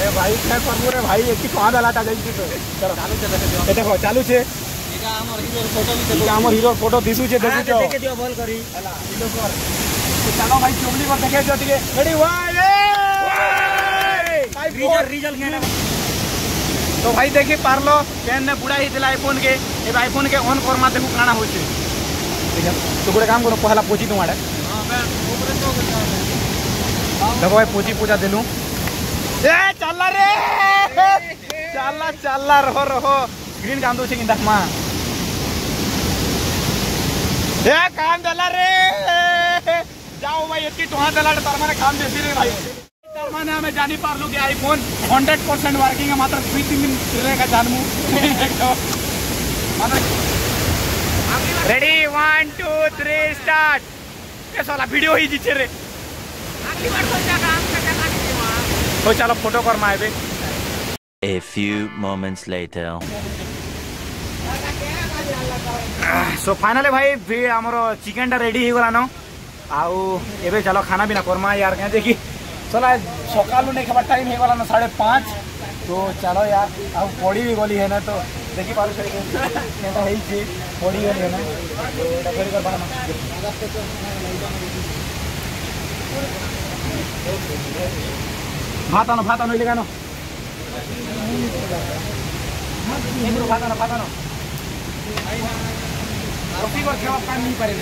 અરે ભાઈ ક્યાં કરવું રે ભાઈ એથી કોણ હલાતા જઈ છે ચાલો ચાલુ છે એ દેખો ચાલુ છે આમર હીરો ફોટો દીશું છે દેખી જો દેખી જો બોલ કરી હલા હીરો કર ચાલો ભાઈ ચોમલી પર દેખે જો ટીકે રેડી વાય રીજલ રીજલ કેના तो भाई देखिए पार्लो कैन ने बुढ़ाई दिला आईफोन के ए आईफोन के ऑन फॉर्मा देखो काना होई छे ठीक है तो गोटे काम करो पहला पोची तुमाड़े हाँ मैं ऊपर तो देखो भाई पोची पूजा देलू ए, चलला रे! चलला चलला, रहो रहो। ग्रीन काम दो छे किंदा मा। ए, काम देला रे! जाओ भाई इतनी टोहा देला तार माने काम देसी रे भाई। तार माने हमें जानी पार पारलू कि आईफोन 100% वर्किंग है, मात्र दुई तीन दिन रहेगा जानमु ready one two three start के साला वीडियो ही जीचे रे। तो चलो फ़ोटो कर माए A few moments later. So finally भाई भी आमर चिकेन टा रेडी हो गलान आउ एबे चलो खाना पीना करमा यार। क्या देखी चला सकालू नहीं खबर टाइम हो गलान साढ़े पाँच। तो चलो यार आउ पड़ी भी गली है ना तो देखी पारू है छे पड़ी गली है ना। तो भात आनो भात आनो इल्ले गानो। इम्रो भात आनो भात आनो रोटी को जवाब काम नहीं पड़े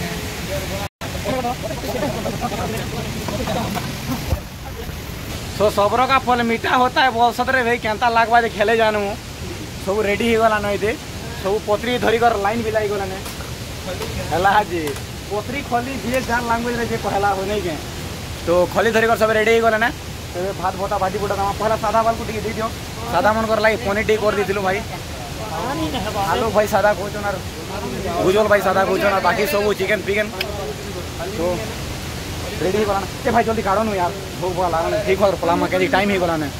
सो सबरो का फल मीठा होता है बहुत सतरे भाई केनता लागवा जे खेले जानू सब रेडी हो गला नई दे सब पत्री धरी कर लाइन भी लाई गलाने हला जी। पत्री खोली जे जान लैंग्वेज रे जे कहला हो नहीं के। तो खोली धरी कर सब रेडी हो गला ना। तो भात भोता भाजी बुटा तमा पहला सादा बाल को टिके दे दियो सादा मन कर लाई पनीर टी कर दिथिलु भाई आलू भाई सादा खोचन और गुजल भाई सादा खोचन और बाकी सब चिकेन पिकेन तो रेडी गला ए भाई जल्दी काढो यार भूख भूख लागल ठीक हो पलामा के टाइम ही गला ने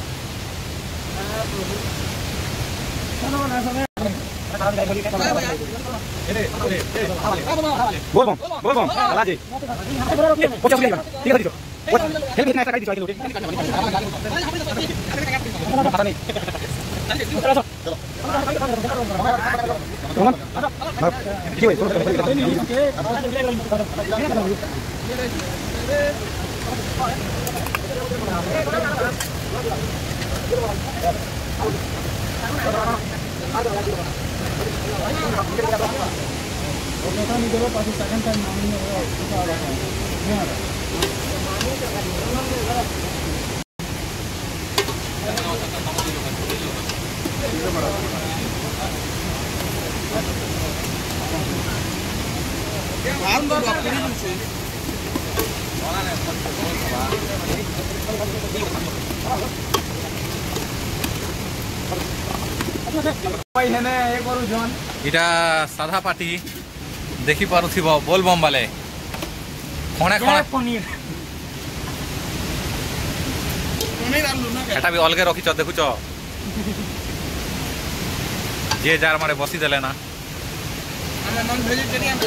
बोल बम बोल बम चला जी पचास ठीक है ठीक है हेल्प कितना ऐसा कर दीजिए पता नहीं भाई हेने एक बार जन এটা সাধা পাটি দেখি পারুথিব বোলবম বালে খণে খণে পনির। ଏଟା ବି ଅଲଗା ରଖିଛ ଦେଖୁଛ ଯିଏ ଯାର ମାରେ ବସିଦେଲେ ନା ଆମେ ନନ୍ ଭେଜିଟେରିଆନ୍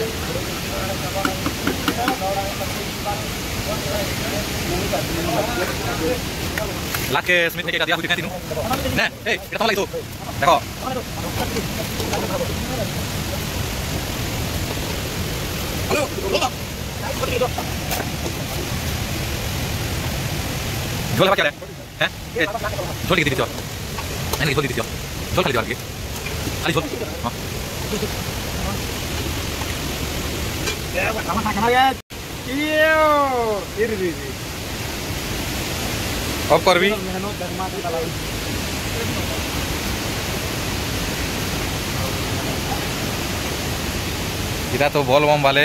লাকে স্মিথ থেকে এটা দিয়া হুই দেখাই দিনু নে এই এটা তো লাগতো দেখো ঝোল খাবার কে হ্যাঁ? ঝোল দিতে হ্যাঁ, দিতে হবে? ঝোল ঝোল খালি খালি ঝোল? করবি? এটা তো বলবম ভালে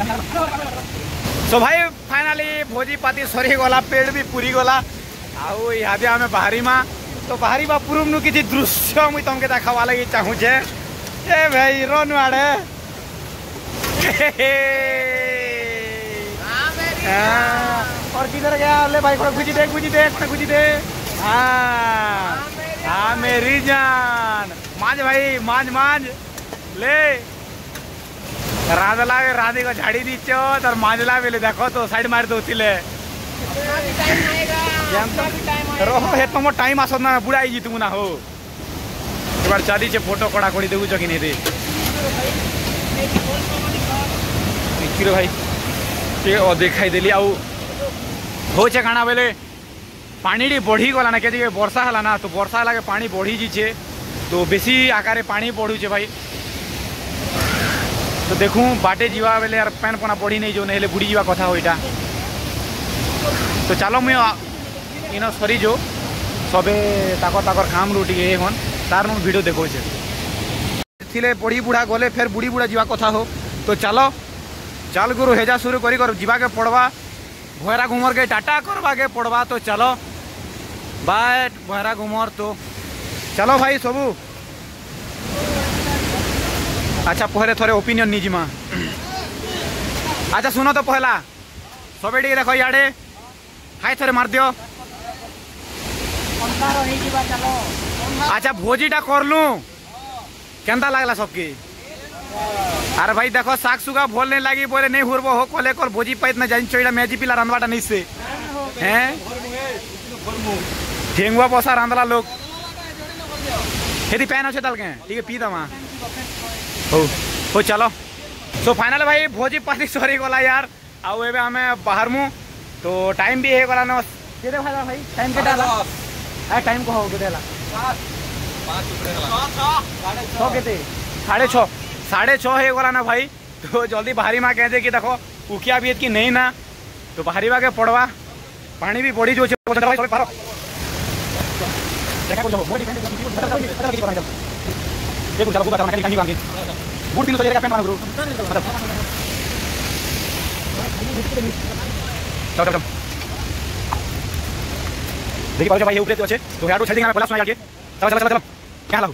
को सो भाई फाइनाली भोजी पाती सरी गला पेट भी पूरी गला। आउ इहादे आमे बाहरी मा। तो बाहरी बा पूर्व नु किछि दृश्य मुई तमके देखावा लागि चाहू छे ए भाई रोन आड़े हाँ, और किधर गया? ले भाई थोड़ा गुजी दे गुजी दे थोड़ा गुजी दे। हाँ हाँ मेरी जान। मांझ भाई मांझ मांझ। ले। राधला राधे को झाड़ी दीच तर मांझला बेले देखो तो साइड मार दो तिले रहो हे तुम टाइम आसत ना बुढ़ा आई तुम ना हो এবার চালিছে ফটো কড়া কড়ি দেবুছ কি নেই কিরে ভাই ଟିକେ ଅଧିକ ଖାଇଦେଲି ଆଉ ହଉଛେ କାଣା ବେଲେ ପାଣିଟି ବଢ଼ିଗଲା ନା କେତେ ବର୍ଷା ହେଲା ନା ତ ବର୍ଷା ହେଲାକେ ପାଣି ବଢ଼ିଯିଛେ ତ ବେଶୀ ଆକାରରେ ପାଣି ବଢ଼ୁଛେ ଭାଇ তো দেখু বাটে যা বেলে আর প্যান পণা পড়ি নেই যে হলে বুড়ি যা কথা ওইটা তো চালো মুই ইন সরি যো সবে তাকর তাকর কামরু টিকে এ হন তার মু ভিডিও দেখছে থিলে পড়ি বুড়া গলে, ফের বুড়ি বুড়া যা কথা হো তো চালো, চাল গুরু হেজা শুরু করি, কর যাকে পড়বা। ভয়রা ঘুমরকে টাটা করবাকে পড়বা, তো চালো। বাট ভয়রা ঘুমর তো। চালো ভাই, সবু। अच्छा पहले थोड़े ओपिनियन नहीं जीमा अच्छा सुनो तो पहला। सब देख याडे हाय, थोड़े मार दियो। अच्छा भोजीटा कर लु। के लगला सबके? अरे भाई, देख साग सुगा भोल नहीं लगी बोले, नहीं हुरबो हो, कले कर भोजी पाइत ना जान चोड़ा मैजी पिला रंधवाटा नहीं से। हैं? ठेंगुआ बसा रंधला लोग। हेती पैन अच्छे तल के। ठीक है, पी दवा हो चलो सो फाइनल भाई भोजी पाती सॉरी वाला यार आओ एवे हमें बाहर मु तो टाइम भी है वाला ना दे दे भाई भाई टाइम के डाला है टाइम को हो के डाला छः के थे साढ़े छः साढ़े छः है वाला ना भाई तो जल्दी बाहरी माँ कहते कि देखो उकिया भी कि नहीं ना तो बाहरी माँ के पड़वा पानी भी पड़ी जो देखा कुछ हो बॉडी पेंट ये कुछ चलो बता मैं कहीं कहीं बूट तीन तो ये का पेंट मारो गुरु चलो चलो देखिए भाई ये ऊपर तो अच्छे तो यार छड़ देंगे मैं बोला सुना यार के चलो चलो चलो चलो क्या लाओ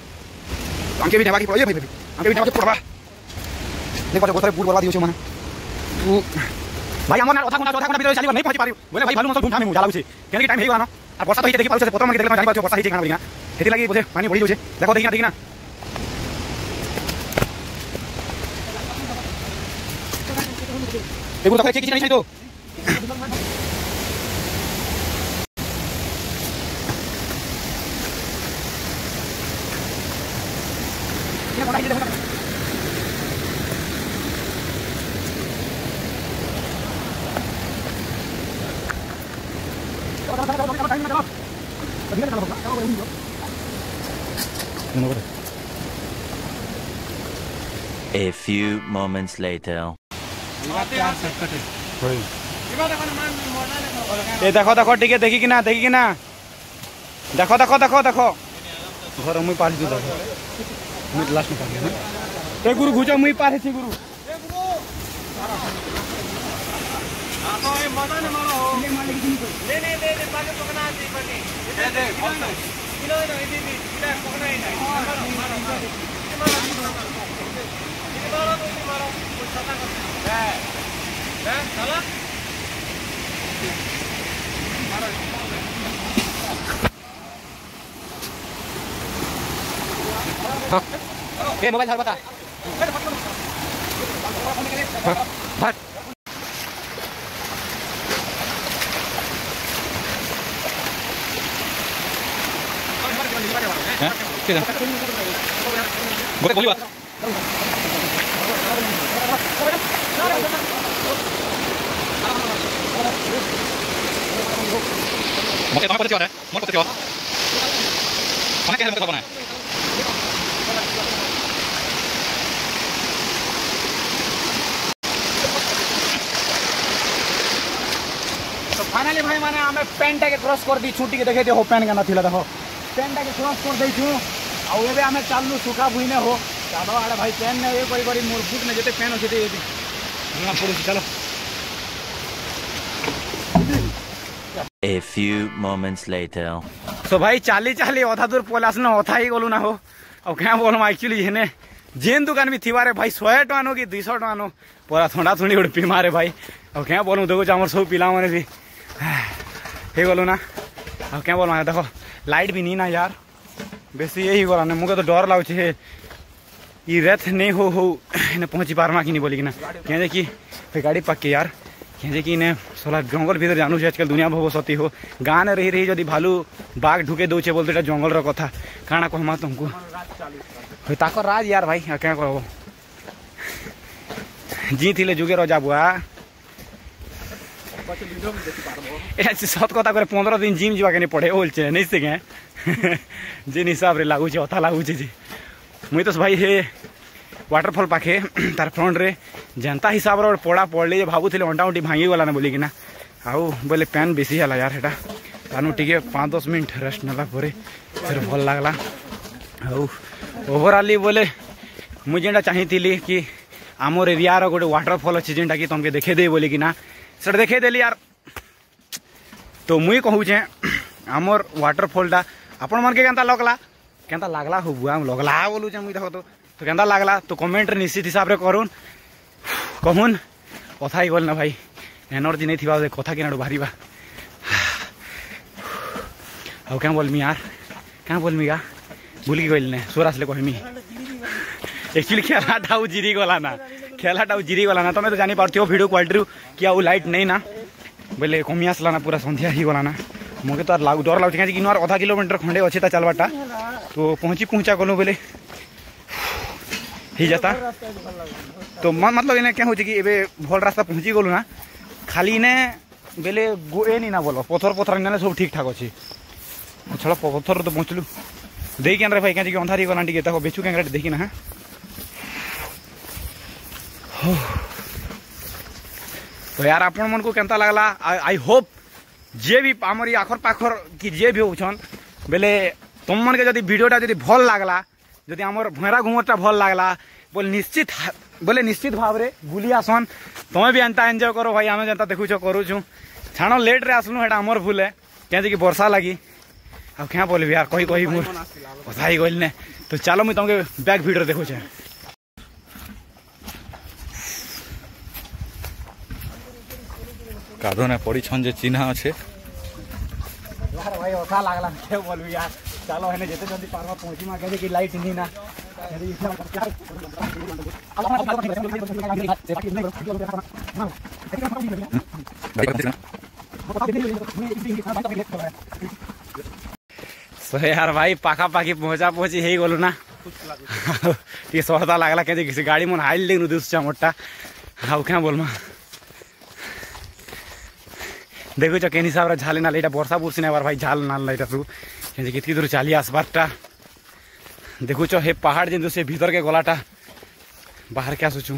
हमके भी ढाबा की पड़े भाई भाई हमके भी ढाबा के पड़वा देखो बहुत सारे बूट बर्बाद दियो छे माने तू भाई हमर ना ओथा कोना ओथा कोना ভিতরে চালিব নাই পৌঁছি পারিব বলে ভাই ভালু মত ঢুম ঠামে মুজা লাগুছে কেন কি টাইম হেই গলা আর বর্ষা তো হিতে দেখি পালছে প্রথম মাকে দেখলাম জানি পাচ্ছ বর্ষা হিতে কানা বলিনা হেতি লাগি বোধে পানি বড়ি যাচ্ছে দেখো দেখি না দেখি না এগুলো দেখো কিছু নাই তো A few moments later. ए देखो देखो टिके देखी कि ना देखी कि ना देखो देखो देखो देखो घर मुई पार देखो मुई लास्ट में पार ए गुरु घुजा मुई पार छी गुरु दे दे Kalau tuh gimana? Pusat tangkap. Nah, nah, salah. ए मोबाइल धर बता फट गोली बात আমার পথে কেউ আমার পথে কেউ আমাকে হেল্প করব না ফাইনালি ভাই মানে আমি প্যান্টটাকে ক্রস করে দিয়েছু টিকে দেখে দেখো প্যান্ট কেন ছিল দেখো। প্যান্টটাকে ক্রস করে দিয়েছু আউ এবে আমি চালু শুকা ভুইনে হো। চালো আরে ভাই প্যান্ট না ইয়ে করি করি মোর ফুট না যেতে প্যান্ট হচ্ছে দিয়ে দিন A few moments later. So, भाई, चाली चाली होता दूर पोलास ना होता ही बोलू ना हो। अब क्या बोलूँ एक्चुअली जेने जेन दुकान भी थी बारे भाई सौ टो की दुई सौ टो पूरा थोड़ा थोड़ी उड़ पी मारे, भाई। अब क्या बोलूँ, देखो, चामर सब पीला मैंने भी ये बोलू ना, अब क्या बोलूँ देखो लाइट भी नहीं ना यार। बेस यही बोला ना, मुझे तो डर लगुच ये रेत नहीं हो हो पहुँची पार्मा कि नहीं बोलिकिना क्या देखिए गाड़ी पक्के यार। कहते कि इन्हें सोला जंगल भीतर जानू छे आजकल दुनिया बहुत सती हो। गाँव रही रही जदि भालू बाघ ढुके दौचे बोलते जंगल रो कथा। काना कहमा तुमको ताको राज यार भाई क्या कहो जी थी जुगे रजा बुआ। सत कथा करे, पंद्रह दिन जिम जावा नहीं पड़े बोलचे नहीं से जिन हिसाब से लगुचे अथा लगुचे जी। मुई तो भाई हे वाटरफल पाखे तार फ्रंट्रे जेन्ता हिसाब रोड पड़ा पड़ी जो भावुले अंटा उंटी भांगी गलान बोलिकिना आउ बोले पैन बेसी है यार हेटा तानु टिके पाँच दस मिनट रेस्ट नाला पर भल लगला आउ बोले मुझे चाहती कि आम एरिया गोटे व्टरफल अच्छे जेनटा कि तुमको देखेदे बोलिकिना से देखेदेली यार तो मुई कहूचे आमर व्टरफलटा आपण मन के लगला क्या लग्ला हो बुआ लग्ला बोलूचे मुझे देख तो तो केंदा लगला तो कमेंट निश्चित हिसाब से करूँ कहून? कथा ही गल ना भाई। एनर्जी नहीं थी कथा किना बाहर आउ क्या बोलमी यार? क्या बोलमी का भूलिक गल ना सोर आसले कहमी। एक्चुअली खेलाटा जीरी गला ना। खेलाटा जीरी गला ना। तुम तो जानी पार्थ भिड क्वाटर कि आउ लाइट नहीं ना। बोले, कमी आसला ना पूरा सन्ध्या ही गला ना। मुझे तो डर लगे कहीं कि नुआर अधा किलोमीटर खंडे अच्छे चलवाटा तो पहुँची पहुँचा गलु बोले। हिजाता तो मतलब इन्हें क्या होगी ए भल रास्ता पहुँची गलुना खाली इन्हें बेले गोएनि ना बोल पथर पथर इन्हें सब ठीक ठाक अच्छे। छोड़ पथर तो पहुँचल। दे कि भाई, क्या अंधार ही गलान टे बेचु क्या देखी ना हाँ? तो यार आपण मन को कैंता लगला आई होप जे भी आमरी आखर पाखर कि जे भी हो बेले तुम मन के जदि भिडटा भल लगला যদি আমার ভেড়া ঘুমরটা ভাল লাগলা বলে নিশ্চিত বলে নিশ্চিত ভাবে বুলি আসন তুমি বি এন্তা এনজয় করো ভাই আমি যেটা দেখুছ করুছু ছাণ লেট্রে আসলু এটা আমার ভুলে কেজি বর্ষা লাগি ଆଉ କାଁ ବୋଲିବି ଆର୍ କହି କହି ମୁଁ କଥା ହେଇଗଲି ନେ ତ ଚାଲ ମୁଇଁ ତମକେ ବ୍ୟାକ୍ ଭିଡ଼ିଓରେ ଦେଖୁଛେ କାଦୁନେ ପଡ଼ିଛନ୍ ଯେ ଚିହ୍ନା ଅଛେ ଭାଇ ଅଥା ଲାଗ୍ଲା କେ ବୋଲିବି ଆର୍ चलो हमें जेते जल्दी પારવા પહોંચી માં કહે છે કે લાઈટ નહીં ના सो यार भाई पाखा पाखी पहुँचा पहुँची हे बोलू ना ये स्वतः लागला काय किसी गाडी म्हणून हायला लागलो दिवसच्या मोटा हाव क्या बोल मा देखो केन हिसाब झाले ना लाईटा बरसा बुरसी नाही भाई झाल ना लाईटा तू କେତକି ଦୂର ଚାଲି ଆସବାରଟା ଦେଖୁଛ ହେ ପାହାଡ଼ ଯେନ୍ତୁ ସେ ଭିତରକେ ଗଲାଟା ବାହାରକେ ଆସୁଛୁ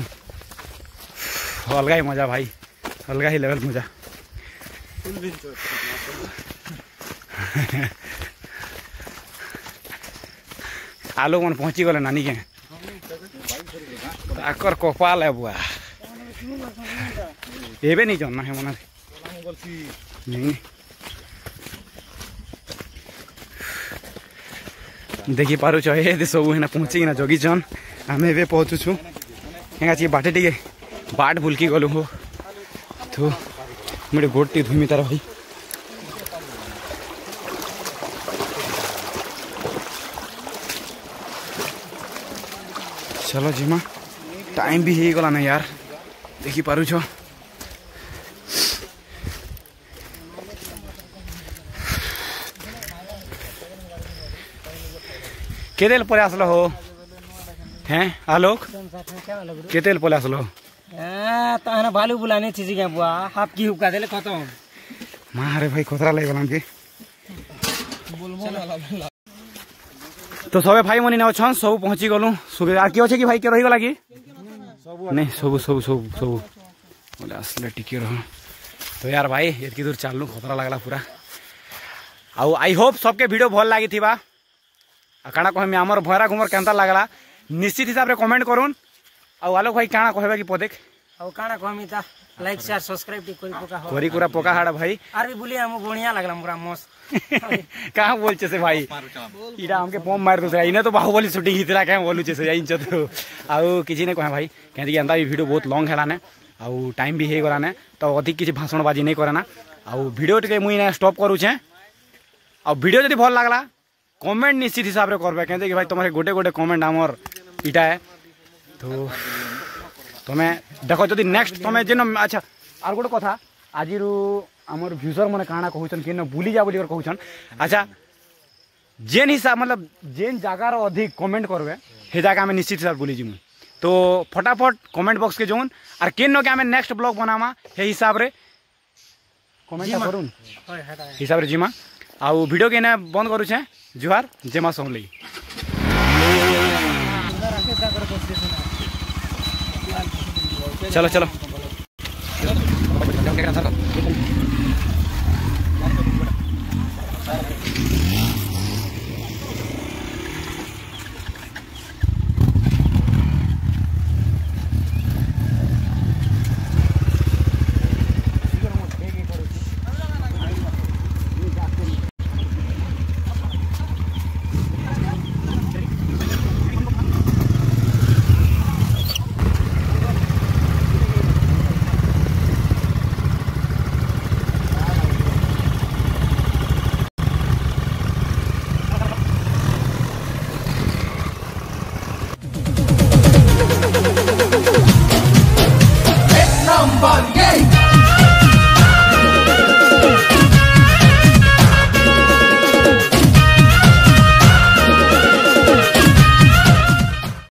ଅଲଗା ହି ମଜା ଭାଇ ଅଲଗା ହି ଲେଭେଲ ମଜା ଆଲୋକ ମାନେ ପହଞ୍ଚି ଗଲେ ନାନୀ କେ ତାକର କପାଲ ଏ ବୁଆ ଏବେ ନେଇ ଜନ୍ନା ହେ ମନରେ देखिपारुछ ये सब है ना जगी जगिचन आम ए पहुँचु क्या बाटे टे बाट बुल्कि गलु हो। तो मुझे गोड टे धोमी तार भाई चलो जीमा, टाइम भी हो गला ना यार। छ। কেতেল পরে আসলো হো হ্যাঁ আলোক কেতেল পরে আসলো তাহলে ভালো বুলানি থিজি গে বুয়া হাফ কি হুকা দিলে কত মারে ভাই খতরা লাগে গেলাম কি তো সবে ভাই মনি না অছন সব পৌঁছি গলু সুবে আর কি আছে কি ভাই কে রহি গলা কি नहीं सब सब सब सब बोले आसले टिके रह तो यार भाई इतकी दूर चलू खतरा लगला पूरा आउ आई होप सबके भिड भल लगी কাণা কহমি আমার ভয়রা ঘুমর কেনতা লাগলা নিশ্চিত হিসাবে কমেন্ট করুন আলোক ভাই কাণা কহবে কি পদেক ଆଉ କାଣା କହମି ତା ଲାଇକ୍ ସେୟାର ସବସ୍କ୍ରାଇବ ଟିକେ କରି ପକା କରି କୁରା ପକା ହାଡା ଭାଇ ଆର ବି ବୁଲି ଆମ ବଣିଆ ଲାଗଲା ମୁରା ମସ୍ତ କାହା ବୋଲଛେ ସେ ଭାଇ ଇଟା ଆମକେ ପମ୍ପ ମାରି ଦଉଥିଲା ଇନେ ତ ବାହୁବଲି ସୁଟିଂ ହେଇଥିଲା କାଁ ବୋଲୁଛେ ସେ ଜାଣିଛ ତ ଆଉ କିଛି ନାଇଁ କହେ ଭାଇ କେମିତି ଏନ୍ତା ବି ଭିଡ଼ିଓ ବହୁତ ଲଙ୍ଗ ହେଲାନେ ଆଉ ଟାଇମ୍ ବି ହେଇଗଲାନେ ତ ଅଧିକ କିଛି ଭାଷଣବାଜି ନାଇଁ କରେନା ଆଉ ଭିଡ଼ିଓ ଟିକେ ମୁଇଁ ଇନେ ଷ୍ଟପ୍ କରୁଛେଁ ଆଉ ଭିଡ଼ିଓ ଯଦି ଭଲ ଲାଗଲା କମେଣ୍ଟ ନିଶ୍ଚିତ ହିସାବରେ କର୍ବେ କେନ୍ତି କି ଭାଇ ତମର ଗୋଟେ ଗୋଟେ କମେଣ୍ଟ ଆମର ଇଟା ଏ ତ ତମେ ଦେଖ ଯଦି ନେକ୍ସଟ ତମେ ଯେନ ଆଚ୍ଛା ଆର ଗୋଟେ କଥା ଆଜିରୁ ଆମର ଭ୍ୟୁଜର ମାନେ କାଣା କହୁଛନ୍ କେନ ବୁଲିଯା ବୋଲିକରି କହୁଛନ୍ ଆଚ୍ଛା ଯେନ୍ ହିସାବ ମତଲବ ଯେନ୍ ଜାଗାର ଅଧିକ କମେଣ୍ଟ କର୍ବେ ସେ ଜାଗା ଆମେ ନିଶ୍ଚିତ ହିସାବରେ ବୁଲିଯିମୁ ତ ଫଟାଫଟ କମେଣ୍ଟ ବକ୍ସକେ ଯାଉନ୍ ଆର୍ କେନ୍କେ ଆମେ ନେକ୍ସଟ ବ୍ଲଗ୍ ବନାମା ସେ ହିସାବରେ କମେଣ୍ଟ କରୁନ୍ ହିସାବରେ ଯିମା ଆଉ ଭିଡ଼ିଓ କେନେ ବନ୍ଦ କରୁଛେଁ ଜୁହାର ଜେମା ସହଲି चलो चलो